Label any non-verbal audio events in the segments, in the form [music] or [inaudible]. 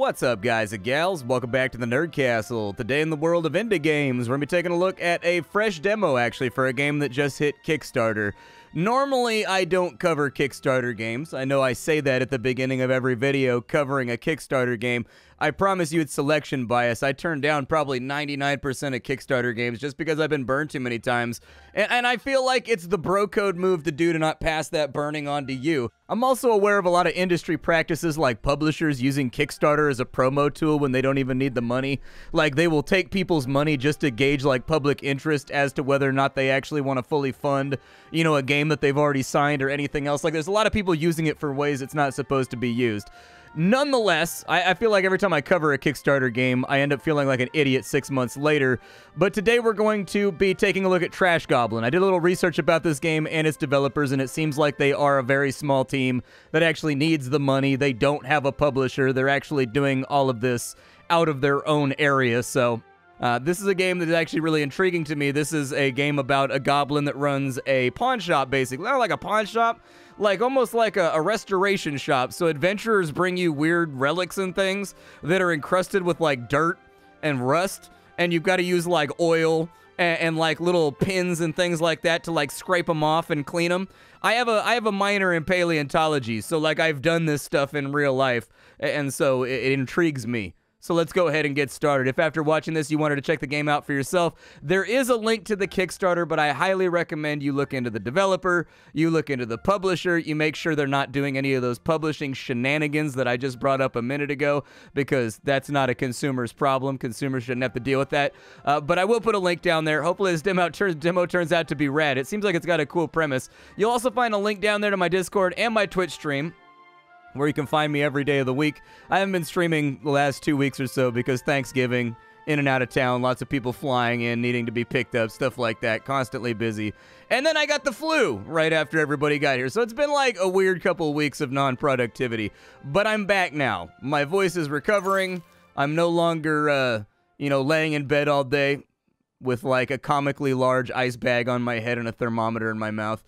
What's up, guys and gals? Welcome back to the Nerd Castle. Today in the world of indie games, we're going to be taking a look at a fresh demo, actually, for a game that just hit Kickstarter. Normally, I don't cover Kickstarter games. I know I say that at the beginning of every video covering a Kickstarter game. I promise you it's selection bias. I turn down probably 99% of Kickstarter games just because I've been burned too many times. And, and I feel like it's the bro code move to do to not pass that burning on to you. I'm also aware of a lot of industry practices like publishers using Kickstarter as a promo tool when they don't even need the money. Like they will take people's money just to gauge like public interest as to whether or not they actually want to fully fund, you know, a game that they've already signed or anything else. Like there's a lot of people using it for ways it's not supposed to be used. Nonetheless, I, I, feel like every time I cover a Kickstarter game, I end up feeling like an idiot six months later. But today we're going to be taking a look at Trash Goblin. I did a little research about this game and its developers, and it seems like they are a very small team that actually needs the money. They don't have a publisher. They're actually doing all of this out of their own area. So uh, this is a game that is actually really intriguing to me. This is a game about a goblin that runs a pawn shop, basically. Not like a pawn shop, like almost like a, a, restoration shop. So adventurers bring you weird relics and things that are encrusted with like dirt and rust, and you've got to use like oil and, and, like little pins and things like that to like scrape them off and clean them. I have a I have a minor in paleontology, so like I've done this stuff in real life, and so it, it intrigues me. So let's go ahead and get started. If after watching this you wanted to check the game out for yourself, there is a link to the Kickstarter, but I highly recommend you look into the developer, you look into the publisher, you make sure they're not doing any of those publishing shenanigans that I just brought up a minute ago, because that's not a consumer's problem. Consumers shouldn't have to deal with that. Uh, but I will put a link down there. Hopefully this demo, tur- demo turns out to be rad. It seems like it's got a cool premise. You'll also find a link down there to my Discord and my Twitch stream where you can find me every day of the week. I haven't been streaming the last two weeks or so because Thanksgiving, in and out of town, lots of people flying in, needing to be picked up, stuff like that, constantly busy. And then I got the flu right after everybody got here. So it's been like a weird couple of weeks of non productivity. But I'm back now. My voice is recovering. I'm no longer, uh, you know, laying in bed all day with like a comically large ice bag on my head and a thermometer in my mouth.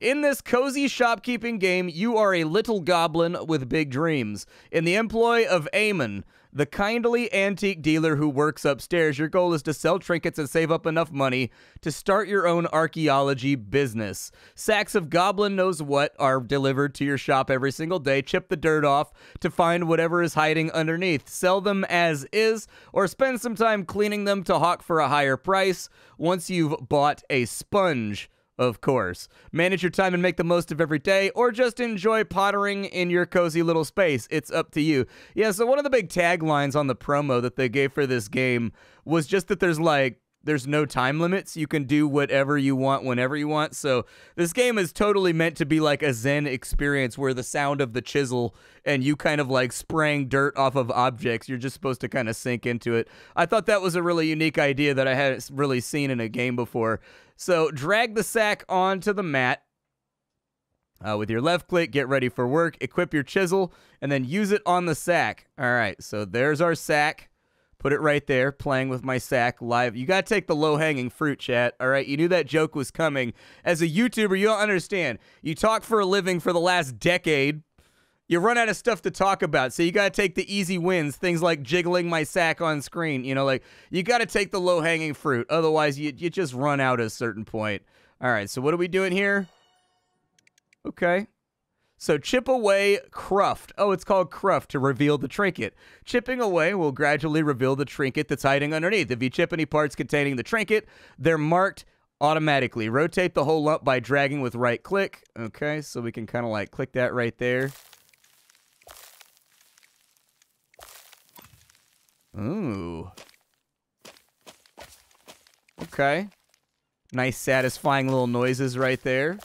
In this cozy shopkeeping game, you are a little goblin with big dreams. In the employ of Eamon, the kindly antique dealer who works upstairs, your goal is to sell trinkets and save up enough money to start your own archaeology business. Sacks of goblin knows what are delivered to your shop every single day. Chip the dirt off to find whatever is hiding underneath. Sell them as is, or spend some time cleaning them to hawk for a higher price once you've bought a sponge of course. Manage your time and make the most of every day, or just enjoy pottering in your cozy little space. It's up to you. Yeah, so one of the big taglines on the promo that they gave for this game was just that there's like there's no time limits. You can do whatever you want whenever you want. So this game is totally meant to be like a Zen experience where the sound of the chisel and you kind of like spraying dirt off of objects, you're just supposed to kind of sink into it. I thought that was a really unique idea that I hadn't really seen in a game before. So drag the sack onto the mat. Uh, with your left click, get ready for work, equip your chisel, and then use it on the sack. All right, so there's our sack. Put it right there, playing with my sack live. You got to take the low hanging fruit, chat. All right. You knew that joke was coming. As a YouTuber, you don't understand. You talk for a living for the last decade. You run out of stuff to talk about. So you got to take the easy wins, things like jiggling my sack on screen. You know, like you got to take the low hanging fruit. Otherwise, you, you just run out at a certain point. All right. So what are we doing here? Okay. So chip away Cruft. Oh, it's called Cruft to reveal the trinket. Chipping away will gradually reveal the trinket that's hiding underneath. If you chip any parts containing the trinket, they're marked automatically. Rotate the whole lump by dragging with right click. Okay, so we can kind of like click that right there. Ooh. Okay. Nice satisfying little noises right there.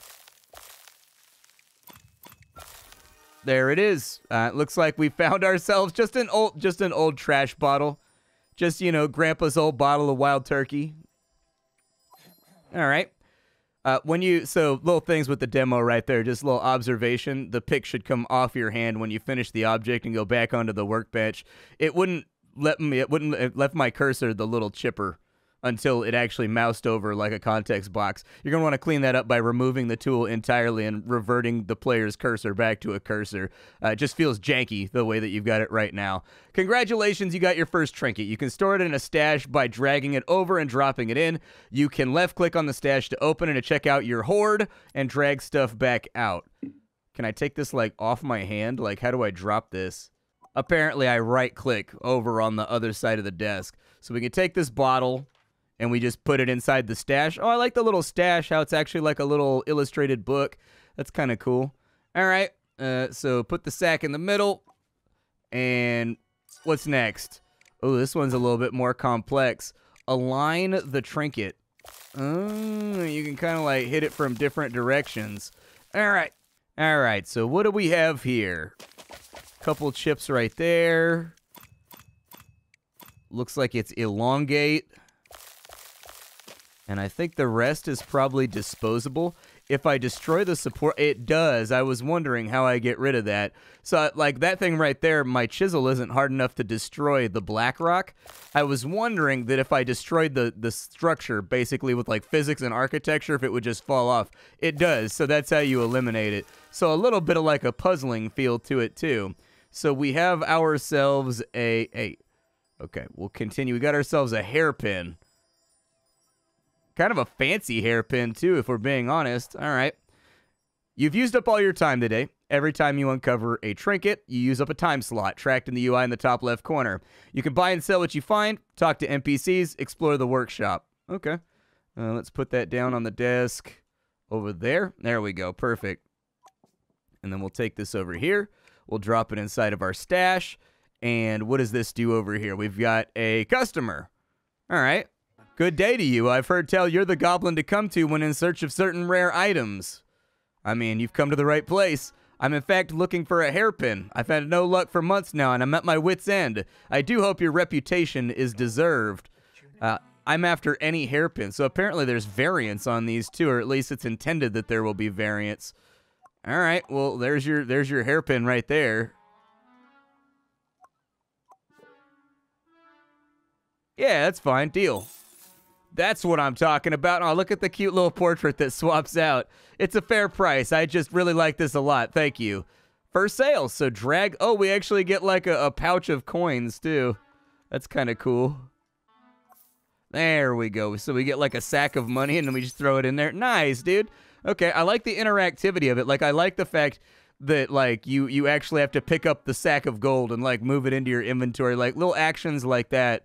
There it is. Uh, looks like we found [laughs] ourselves just an old, just an old trash bottle. Just you know, Grandpa's old bottle of wild turkey. All right. Uh, when you so little things with the demo right there, just a little observation. The pick should come off your hand when you finish the object and go back onto the workbench. It wouldn't let me. It wouldn't. It left my cursor the little chipper until it actually moused over like a context box. You're going to want to clean that up by removing the tool entirely and reverting the player's cursor back to a cursor. Uh, it just feels janky the way that you've got it right now. Congratulations, you got your first trinket. You can store it in a stash by dragging it over and dropping it in. You can left click on the stash to open it to check out your hoard and drag stuff back out. Can I take this like off my hand? Like, how do I drop this? Apparently, I right click over on the other side of the desk. So we can take this bottle and we just put it inside the stash. Oh, I like the little stash, how it's actually like a little illustrated book. That's kind of cool. All right, uh, so put the sack in the middle. And what's next? Oh, this one's a little bit more complex. Align the trinket. Oh, you can kind of like hit it from different directions. All right. All right, so what do we have here? Couple chips right there. Looks like it's elongate. And I think the rest is probably disposable. If I destroy the support, it does. I was wondering how I get rid of that. So, like that thing right there, my chisel isn't hard enough to destroy the black rock. I was wondering that if I destroyed the, the structure, basically with like physics and architecture, if it would just fall off. It does, so that's how you eliminate it. So a little bit of like a puzzling feel to it too. So we have ourselves a, a okay, we'll continue. We got ourselves a hairpin. Kind of a fancy hairpin, too, if we're being honest. All right. You've used up all your time today. Every time you uncover a trinket, you use up a time slot tracked in the UI in the top left corner. You can buy and sell what you find, talk to NPCs, explore the workshop. Okay. Uh, let's put that down on the desk over there. There we go. Perfect. And then we'll take this over here. We'll drop it inside of our stash. And what does this do over here? We've got a customer. All right. Good day to you. I've heard tell you're the goblin to come to when in search of certain rare items. I mean, you've come to the right place. I'm in fact looking for a hairpin. I've had no luck for months now, and I'm at my wit's end. I do hope your reputation is deserved. Uh, I'm after any hairpin, so apparently there's variants on these too, or at least it's intended that there will be variants. All right, well there's your there's your hairpin right there. Yeah, that's fine. Deal. That's what I'm talking about. Oh, look at the cute little portrait that swaps out. It's a fair price. I just really like this a lot. Thank you. For sale. So drag. Oh, we actually get like a, a pouch of coins too. That's kind of cool. There we go. So we get like a sack of money and then we just throw it in there. Nice, dude. Okay, I like the interactivity of it. Like I like the fact that like you you actually have to pick up the sack of gold and like move it into your inventory. Like little actions like that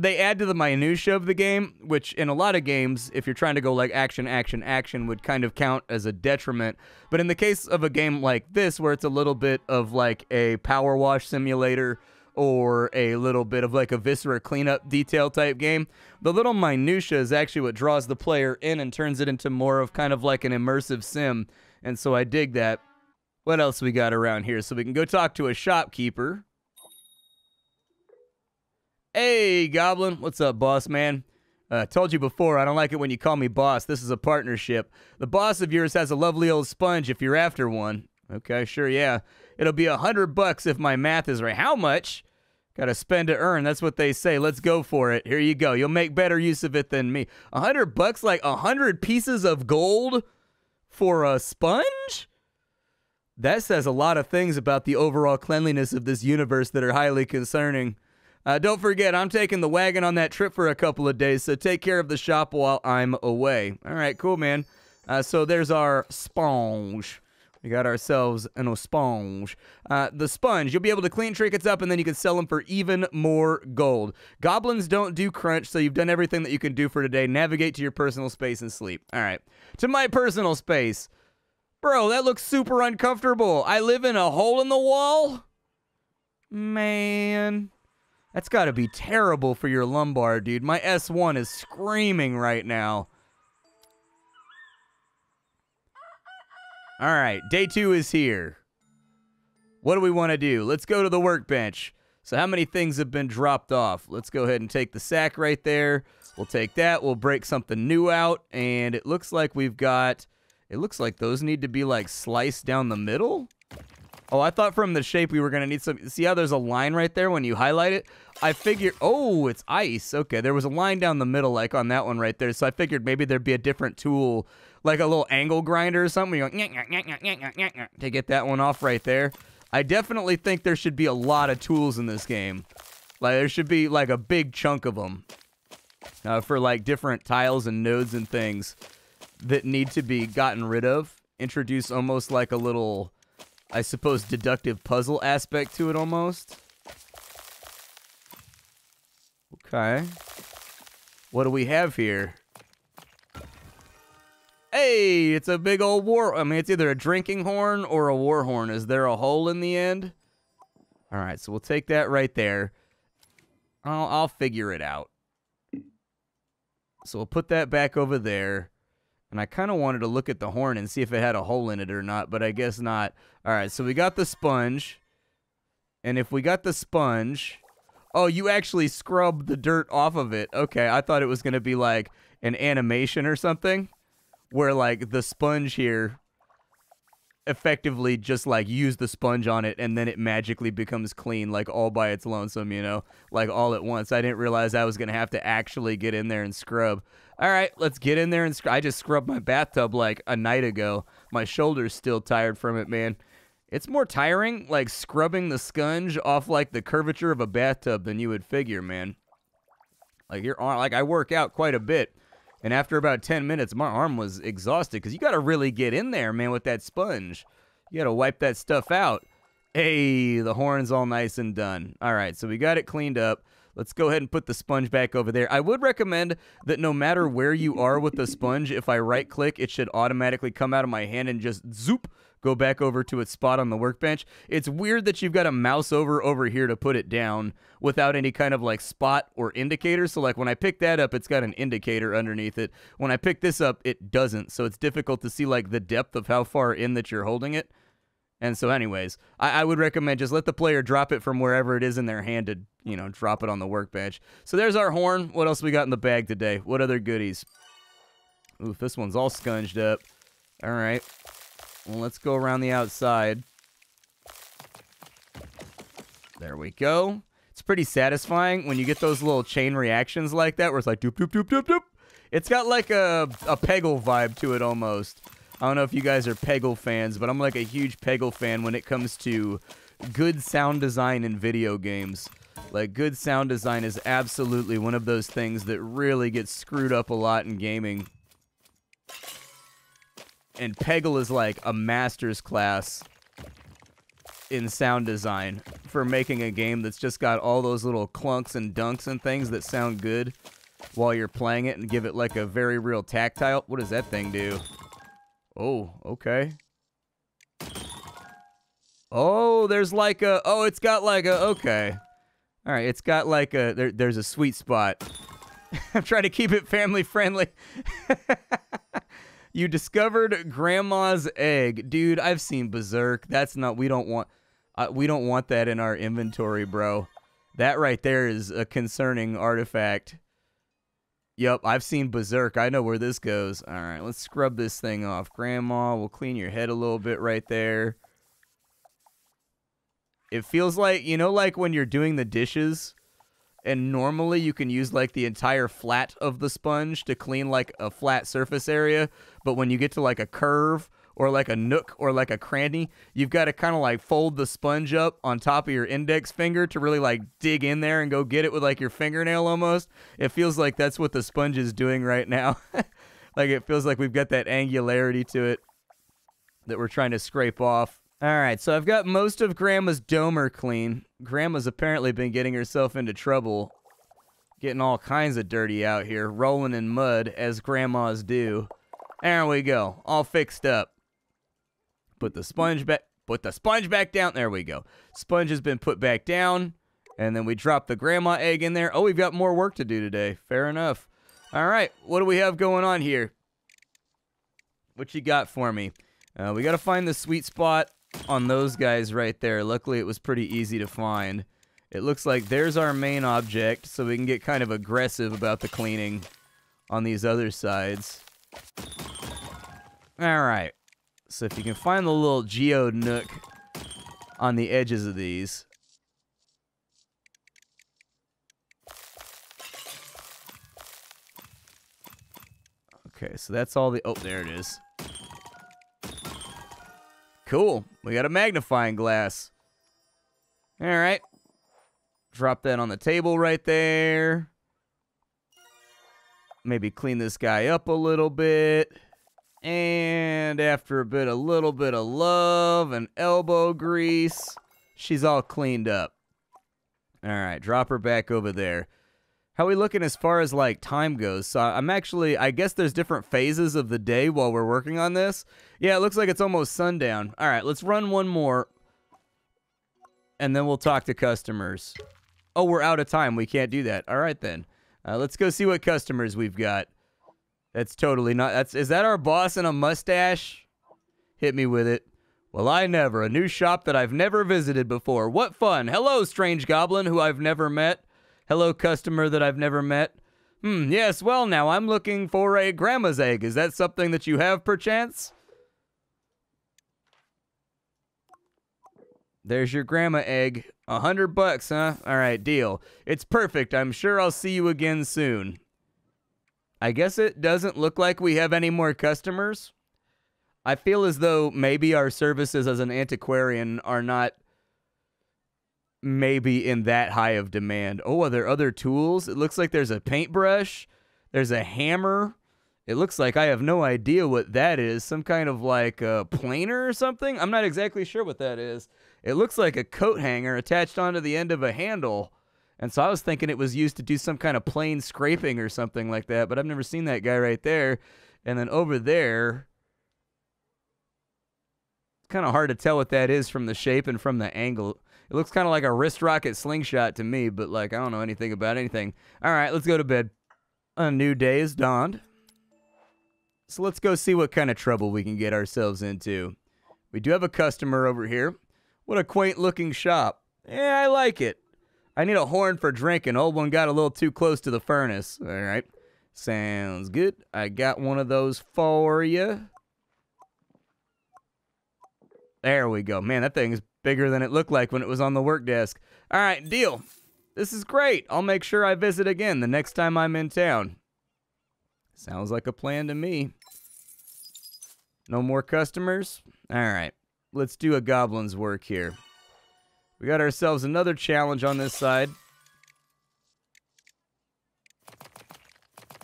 they add to the minutia of the game, which in a lot of games, if you're trying to go like action, action, action, would kind of count as a detriment. But in the case of a game like this, where it's a little bit of like a power wash simulator or a little bit of like a viscera cleanup detail type game, the little minutia is actually what draws the player in and turns it into more of kind of like an immersive sim. And so I dig that. What else we got around here? So we can go talk to a shopkeeper Hey, Goblin. What's up, boss man? Uh, told you before, I don't like it when you call me boss. This is a partnership. The boss of yours has a lovely old sponge if you're after one. Okay, sure, yeah. It'll be a hundred bucks if my math is right. How much? Gotta spend to earn. That's what they say. Let's go for it. Here you go. You'll make better use of it than me. A hundred bucks, like a hundred pieces of gold for a sponge? That says a lot of things about the overall cleanliness of this universe that are highly concerning. Uh, don't forget, I'm taking the wagon on that trip for a couple of days, so take care of the shop while I'm away. All right, cool, man. Uh, so there's our sponge. We got ourselves an sponge. Uh, the sponge, you'll be able to clean trinkets up and then you can sell them for even more gold. Goblins don't do crunch, so you've done everything that you can do for today. Navigate to your personal space and sleep. All right, to my personal space. Bro, that looks super uncomfortable. I live in a hole in the wall? Man. That's got to be terrible for your lumbar, dude. My S1 is screaming right now. All right, day two is here. What do we want to do? Let's go to the workbench. So how many things have been dropped off? Let's go ahead and take the sack right there. We'll take that. We'll break something new out. And it looks like we've got... It looks like those need to be, like, sliced down the middle. Oh, I thought from the shape we were going to need some... See how there's a line right there when you highlight it? I figured... Oh, it's ice. Okay, there was a line down the middle like on that one right there. So I figured maybe there'd be a different tool, like a little angle grinder or something. You go, to get that one off right there. I definitely think there should be a lot of tools in this game. Like, there should be, like, a big chunk of them. Uh, for, like, different tiles and nodes and things that need to be gotten rid of. Introduce almost like a little I suppose, deductive puzzle aspect to it almost. Okay. What do we have here? Hey, it's a big old war. I mean, it's either a drinking horn or a war horn. Is there a hole in the end? All right, so we'll take that right there. I'll, I'll figure it out. So we'll put that back over there. And I kind of wanted to look at the horn and see if it had a hole in it or not, but I guess not. All right, so we got the sponge. And if we got the sponge... Oh, you actually scrub the dirt off of it. Okay, I thought it was going to be like an animation or something. Where like the sponge here effectively just like use the sponge on it and then it magically becomes clean like all by its lonesome, you know, like all at once. I didn't realize I was to have to actually get in there and scrub. All right, let's get in there and. I just scrubbed my bathtub like a night ago. My shoulder's still tired from it, man. It's more tiring like scrubbing the sponge off like the curvature of a bathtub than you would figure, man. Like your arm like I work out quite a bit. And after about 10 minutes, my arm was exhausted because you got to really get in there, man, with that sponge. You got to wipe that stuff out. Hey, the horn's all nice and done. All right, so we got it cleaned up. Let's go ahead and put the sponge back over there. I would recommend that no matter where you are with the sponge, if I right click, it should automatically come out of my hand and just zoop go back over to its spot on the workbench. It's weird that you've got to mouse over over here to put it down without any kind of like spot or indicator. So like when I pick that up, it's got an indicator underneath it. When I pick this up, it doesn't. So it's difficult to see like the depth of how far in that you're holding it. And so, anyways, I, I, would recommend just let the player drop it from wherever it is in their hand to, you know, drop it on the workbench. So there's our horn. What else we got in the bag today? What other goodies? Oof, this one's all scunged up. All right. Let's go around the outside. There we go. It's pretty satisfying when you get those little chain reactions like that where it's like doop, doop, doop, doop, doop. It's got like a, a Peggle vibe to it almost. I don't know if you guys are Peggle fans, but I'm like a huge Peggle fan when it comes to good sound design in video games. Like, good sound design is absolutely one of those things that really gets screwed up a lot in gaming and Peggle is like a master's class in sound design for making a game that's just got all those little clunks and dunks and things that sound good while you're playing it and give it like a very real tactile. What does that thing do? Oh, okay. Oh, there's like a, oh, it's got like a, okay. All right, it's got like a, there, there's a sweet spot. [laughs] I'm trying to keep it family friendly. [laughs] You discovered grandma's egg. Dude, I've seen Berserk. That's not, we don't want, uh, we don't want that in our inventory, bro. That right there is a concerning artifact. Yep, I've seen Berserk. I know where this goes. All right, let's scrub this thing off. Grandma, we'll clean your head a little bit right there. It feels like, you know, like when you're doing the dishes and normally you can use like the entire flat of the sponge to clean like a flat surface area but when you get to like a curve or like a nook or like a cranny you've got to kind of like fold the sponge up on top of your index finger to really like dig in there and go get it with like your fingernail almost. It feels like that's what the sponge is doing right now. [laughs] Like it feels like we've got that angularity to it that we're trying to scrape off all right, so I've got most of Grandma's domer clean. Grandma's apparently been getting herself into trouble, getting all kinds of dirty out here, rolling in mud as grandmas do. There we go, all fixed up. Put the sponge back. Put the sponge back down. There we go. Sponge has been put back down, and then we drop the grandma egg in there. Oh, we've got more work to do today. Fair enough. All right, what do we have going on here? What you got for me? Uh, we got to find the sweet spot on those guys right there. Luckily, it was pretty easy to find. It looks like there's our main object, so we can get kind of aggressive about the cleaning on these other sides. All right. So if you can find the little geode nook on the edges of these. Okay, so that's all the... Oh, there it is. Cool. We got a magnifying glass. All right. Drop that on the table right there. Maybe clean this guy up a little bit. And after a bit, a little bit of love and elbow grease, she's all cleaned up. All right, drop her back over there. How we looking as far as like time goes? So I'm actually, I guess there's different phases of the day while we're working on this. Yeah, it looks like it's almost sundown. All right, let's run one more. And then we'll talk to customers. Oh, we're out of time. We can't do that. All right, then. Uh, let's go see what customers we've got. That's totally not. That's is that our boss in a mustache? Hit me with it. Well, I never. A new shop that I've never visited before. What fun. Hello, strange goblin who I've never met. Hello, customer that I've never met. Hmm, yes, well, now I'm looking for a grandma's egg. Is that something that you have, perchance? There's your grandma egg. A hundred bucks, huh? All right, deal. It's perfect. I'm sure I'll see you again soon. I guess it doesn't look like we have any more customers. I feel as though maybe our services as an antiquarian are not maybe in that high of demand. Oh, are there other tools? It looks like there's a paintbrush, there's a hammer. It looks like I have no idea what that is. Some kind of like a planer or something? I'm not exactly sure what that is. It looks like a coat hanger attached onto the end of a handle. And so I was thinking it was used to do some kind of plane scraping or something like that, but I've never seen that guy right there. And then over there, it's kind of hard to tell what that is from the shape and from the angle. It looks kind of like a wrist rocket slingshot to me, but like I don't know anything about anything. All right, let's go to bed. A new day is dawned. So let's go see what kind of trouble we can get ourselves into. We do have a customer over here. What a quaint looking shop. Yeah, I like it. I need a horn for drinking. Old one got a little too close to the furnace. All right. Sounds good. I got one of those for you. There we go. Man, that thing's bigger than it looked like when it was on the work desk. All right, deal. This is great. I'll make sure I visit again the next time I'm in town. Sounds like a plan to me. No more customers? All right. Let's do a goblin's work here. We got ourselves another challenge on this side.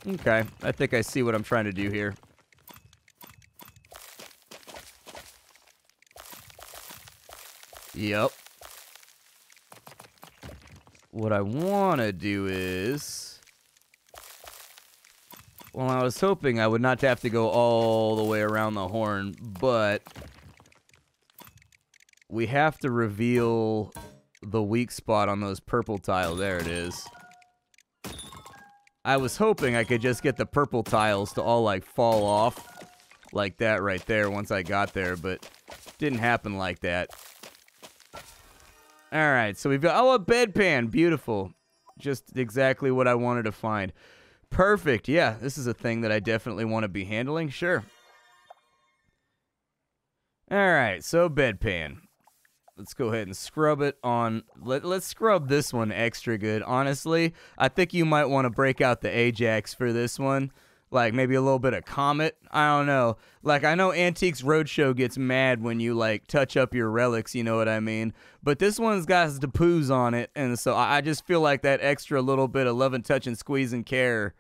Okay, I think I see what I'm trying to do here. Yep. What I want to do is... Well, I was hoping I would not have to go all the way around the horn, but we have to reveal the weak spot on those purple tiles. There it is. I was hoping I could just get the purple tiles to all like fall off like that right there once I got there, but didn't happen like that. All right, so we've got, oh, a bedpan. Beautiful. Just exactly what I wanted to find. Perfect. Yeah, this is a thing that I definitely want to be handling. Sure. All right, so bedpan. Let's go ahead and scrub it on. Let, let's scrub this one extra good. Honestly, I think you might want to break out the Ajax for this one. Like maybe a little bit of Comet. I don't know. Like I know Antiques Roadshow gets mad when you like touch up your relics. You know what I mean? But this one's got the poos on it, and so I just feel like that extra little bit of love and touch and squeeze and care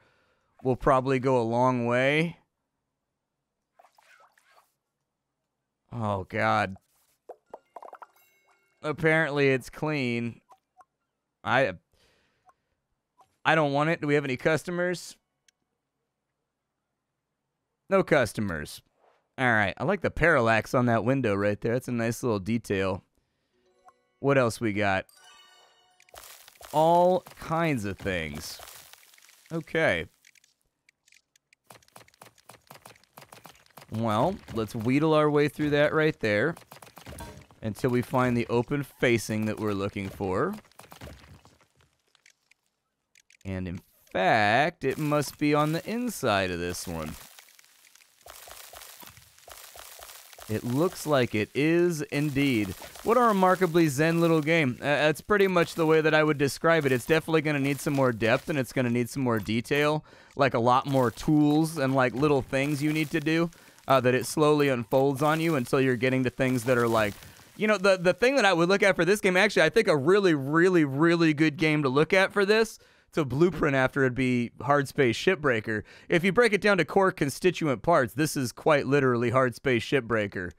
will probably go a long way. Oh God. Apparently it's clean. I I don't want it. Do we have any customers? No customers. All right. I like the parallax on that window right there. That's a nice little detail. What else we got? All kinds of things. Okay. Well, let's wheedle our way through that right there until we find the open facing that we're looking for. And in fact, it must be on the inside of this one. It looks like it is indeed. What a remarkably zen little game. Uh, that's pretty much the way that I would describe it. It's definitely going to need some more depth and it's going to need some more detail, like a lot more tools and like little things you need to do uh, that it slowly unfolds on you until you're getting to things that are like you know the the thing that I would look at for this game actually I think a really really really good game to look at for this to blueprint after it'd be Hardspace Shipbreaker. If you break it down to core constituent parts, this is quite literally Hardspace Shipbreaker.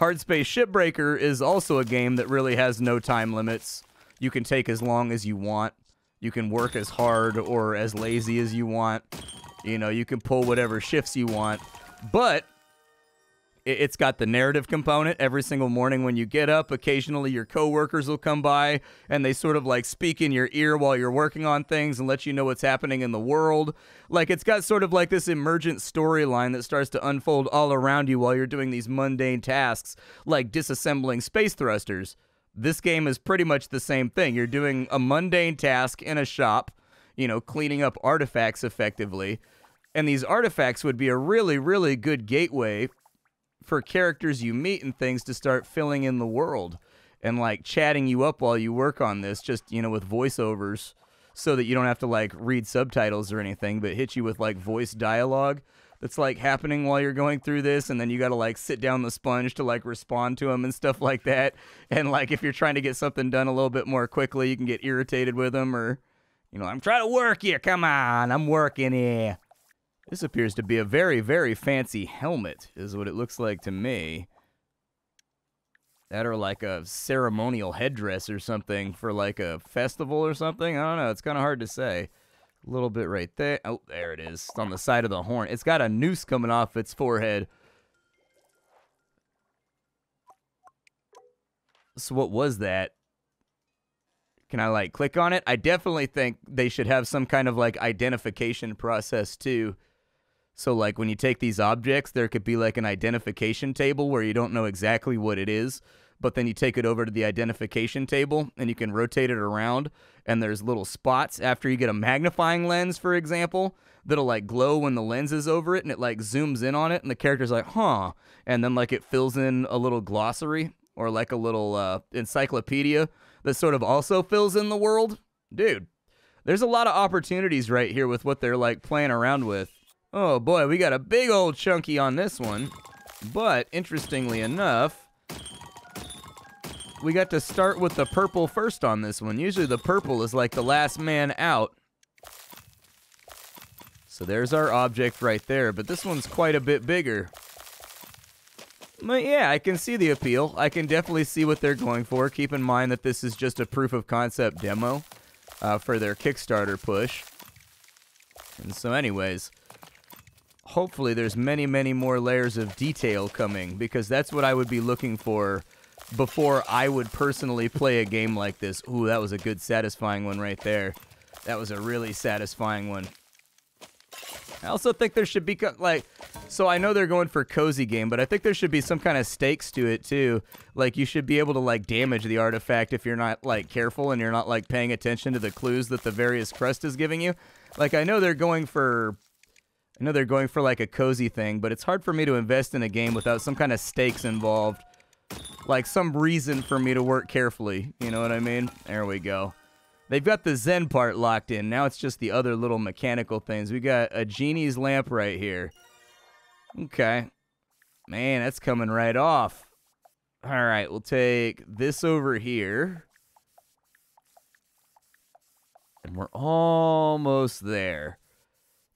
Hardspace Shipbreaker is also a game that really has no time limits. You can take as long as you want. You can work as hard or as lazy as you want. You know, you can pull whatever shifts you want. But it's got the narrative component. Every single morning when you get up occasionally your coworkers will come by and they sort of like speak in your ear while you're working on things and let you know what's happening in the world. Like it's got sort of like this emergent storyline that starts to unfold all around you while you're doing these mundane tasks like disassembling space thrusters. This game is pretty much the same thing. You're doing a mundane task in a shop you know cleaning up artifacts effectively. And these artifacts would be a really really good gateway for characters you meet and things to start filling in the world and like chatting you up while you work on this, just you know, with voiceovers, so that you don't have to like read subtitles or anything, but hit you with like voice dialogue that's like happening while you're going through this, and then you got to like sit down the sponge to like respond to them and stuff like that. And like if you're trying to get something done a little bit more quickly, you can get irritated with them or. You know, I'm trying to work here. Come on, I'm working here. This appears to be a very, very fancy helmet, is what it looks like to me. That or like a ceremonial headdress or something for like a festival or something. I don't know. It's kind of hard to say. A little bit right there. Oh, there it is. It's on the side of the horn. It's got a noose coming off its forehead. So what was that? Can I like click on it? I definitely think they should have some kind of like identification process too so, like, when you take these objects, there could be like an identification table where you don't know exactly what it is, but then you take it over to the identification table and you can rotate it around. And there's little spots after you get a magnifying lens, for example, that'll like glow when the lens is over it and it like zooms in on it. And the character's like, huh. And then, like, it fills in a little glossary or like a little uh, encyclopedia that sort of also fills in the world. Dude, there's a lot of opportunities right here with what they're like playing around with. Oh boy, we got a big old chunky on this one. But, interestingly enough, we got to start with the purple first on this one. Usually the purple is like the last man out. So there's our object right there, but this one's quite a bit bigger. But yeah, I can see the appeal. I can definitely see what they're going for. Keep in mind that this is just a proof of concept demo uh, for their Kickstarter push. And so anyways, hopefully there's many, many more layers of detail coming because that's what I would be looking for before I would personally play a game like this. Ooh, that was a good, satisfying one right there. That was a really satisfying one. I also think there should be, like, so I know they're going for cozy game, but I think there should be some kind of stakes to it, too. Like, you should be able to, like, damage the artifact if you're not, like, careful and you're not, like, paying attention to the clues that the various crust is giving you. Like, I know they're going for I know they're going for like a cozy thing, but it's hard for me to invest in a game without some kind of stakes involved. Like some reason for me to work carefully. You know what I mean? There we go. They've got the Zen part locked in. Now it's just the other little mechanical things. We got a genie's lamp right here. Okay. Man, that's coming right off. All right, we'll take this over here. And we're almost there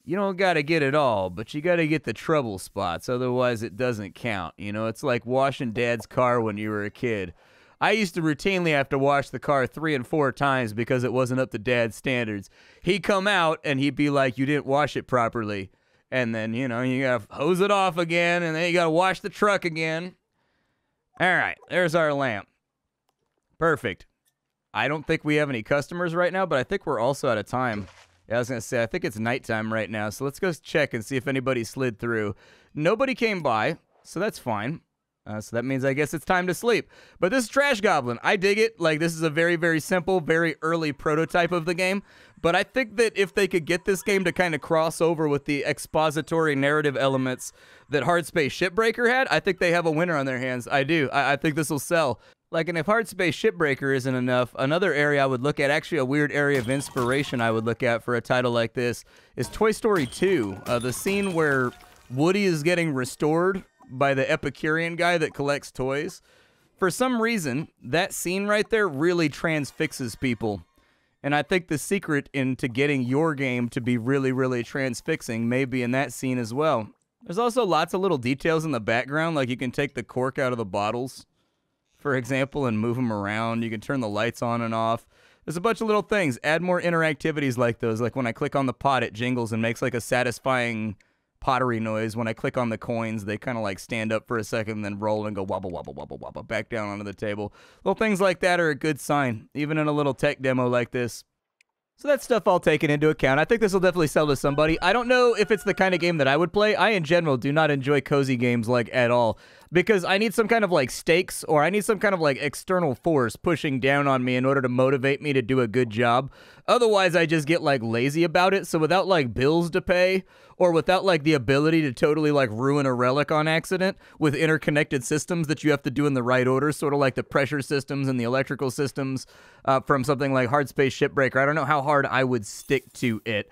you don't got to get it all, but you got to get the trouble spots. Otherwise, it doesn't count. You know, it's like washing dad's car when you were a kid. I used to routinely have to wash the car three and four times because it wasn't up to dad's standards. He'd come out and he'd be like, You didn't wash it properly. And then, you know, you got to hose it off again and then you got to wash the truck again. All right, there's our lamp. Perfect. I don't think we have any customers right now, but I think we're also out of time. Yeah, I was gonna say I think it's nighttime right now, so let's go check and see if anybody slid through. Nobody came by, so that's fine. Uh, so that means I guess it's time to sleep. But this Trash Goblin, I dig it. Like, this is a very, very simple, very early prototype of the game. But I think that if they could get this game to kind of cross over with the expository narrative elements that Hardspace Shipbreaker had, I think they have a winner on their hands. I do. I, I think this will sell. Like, and if Hardspace Shipbreaker isn't enough, another area I would look at, actually a weird area of inspiration I would look at for a title like this, is Toy Story 2. Uh, the scene where Woody is getting restored by the Epicurean guy that collects toys. For some reason, that scene right there really transfixes people. And I think the secret into getting your game to be really, really transfixing may be in that scene as well. There's also lots of little details in the background, like you can take the cork out of the bottles, for example, and move them around. You can turn the lights on and off. There's a bunch of little things. Add more interactivities like those. Like when I click on the pot, it jingles and makes like a satisfying pottery noise. When I click on the coins, they kind of like stand up for a second, then roll and go wobble, wobble, wobble, wobble, back down onto the table. Little things like that are a good sign, even in a little tech demo like this. So that's stuff all taken into account. I think this will definitely sell to somebody. I don't know if it's the kind of game that I would play. I, in general, do not enjoy cozy games like at all because I need some kind of like stakes or I need some kind of like external force pushing down on me in order to motivate me to do a good job. Otherwise, I just get like lazy about it. So without like bills to pay or without like the ability to totally like ruin a relic on accident with interconnected systems that you have to do in the right order, sort of like the pressure systems and the electrical systems uh, from something like Hardspace Shipbreaker. I don't know how hard I would stick to it,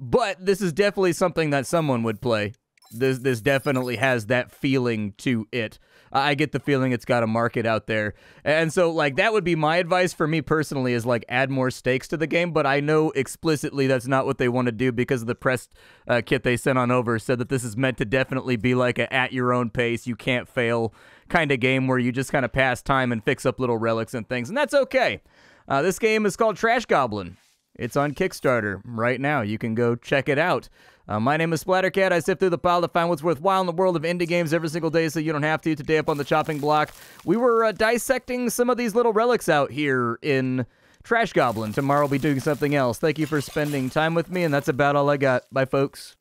but this is definitely something that someone would play. This this definitely has that feeling to it. I get the feeling it's got a market out there. And so like that would be my advice for me personally is like add more stakes to the game, but I know explicitly that's not what they want to do because of the press uh, kit they sent on over said that this is meant to definitely be like a at your own pace, you can't fail kind of game where you just kind of pass time and fix up little relics and things. And that's okay. Uh, this game is called Trash Goblin. It's on Kickstarter right now. You can go check it out. Uh, my name is Splattercat. I sift through the pile to find what's worthwhile in the world of indie games every single day so you don't have to. Today up on the chopping block, we were uh, dissecting some of these little relics out here in Trash Goblin. Tomorrow we'll be doing something else. Thank you for spending time with me, and that's about all I got. Bye, folks.